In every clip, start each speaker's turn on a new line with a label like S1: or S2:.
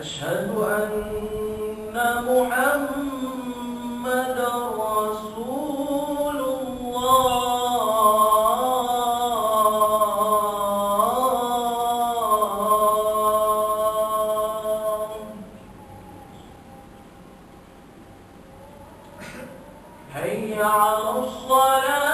S1: أشهد أن محمدا رسول الله. هيا على الصلاة.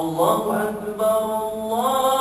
S1: الله أكبر الله